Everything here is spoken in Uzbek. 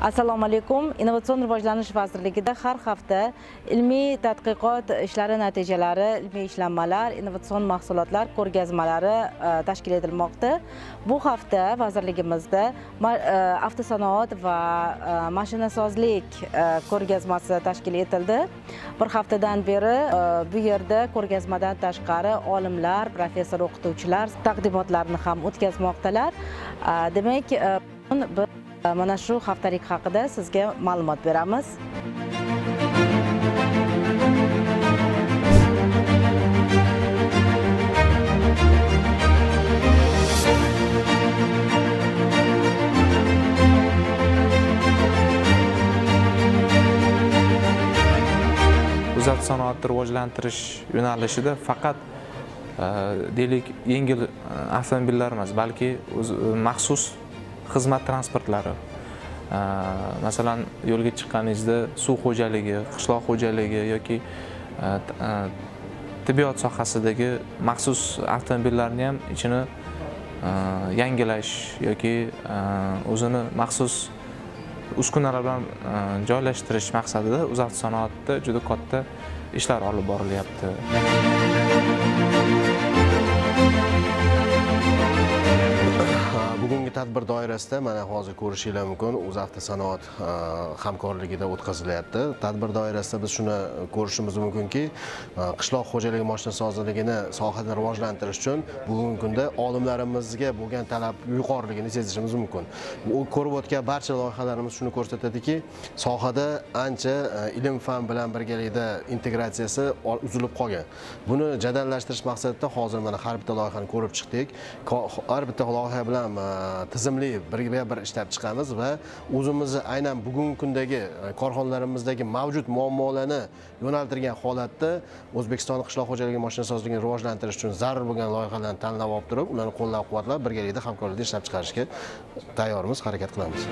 assalomu alaykum. Innovatsion rivojlanish vazirligida har hafta ilmiy tadqiqot ishlari natijalari ilmiy ishlanmalar innovatsion mahsulotlar ko'rgazmalari e, tashkil etilmoqda. Bu hafta vazirligimizda e, avtosanoat va e, mashinasozlik ko'rgazmasi tashkil etildi. Bir haftadan beri bu yerda ko'rgazmadan tashqari olimlar professor o'qituvchilar taqdimotlarni ham o'tkazmoqdalar. Demak biz mana shu haftalik haqida sizga ma'lumot beramiz o'zat sanoatni rivojlantirish yo'nalishida faqat e, deylik yengil e, avtomobillar emas balki e, maxsus xizmat transportlari. Masalan yo'lga chiqqaningizda suv xo'jaligi qishloq xo'jaligi yoki e, e, tibbiyot sohasidagi maxsus avtomobillarni ham ichini e, yangilash yoki o'zini maxsus uskunalar bilan joylashtirish maqsadida uzavtosanoatda juda katta ishlar olib borilyapti. Tadbir doirasida mana hozir ko'rishinglar mumkin. O'zavtosanoat sanoat e, hamkorligida o'tkazilyapti. Tadbir doirasida biz shuni ko'rishimiz mumkinki e, qishloq xo'jaligi moshinasozligini sohani rivojlantirish uchun bugungi kunda olimlarimizga bo'lgan talab yuqoriligini sezishimiz mumkin. U ko'rib o'tgan barcha loyihalarimiz shuni ko'rsatadiki sohada ancha e, ilm fan bilan birgalikda integratsiyasi uzilib qolgan. Buni jadallashtirish maqsadida hozir mana har bitta loyihani ko'rib chiqdik. Har bitta loyiha bilan tizimli birga bir ishlab chiqamiz va o'zimizni aynan bugungi kundagi e, korxonalarimizdagi mavjud muammolarni yo'naltirgan holatda o'zbekiston qishloq xo'jaligi mashinasozligini rivojlantirish uchun zarur bo'lgan loyihalarni tanlab olib turib ularni qo'llab quvvatlab birgalikda hamkorlikda ishlab chiqarishga tayyormiz harakat qilamiz.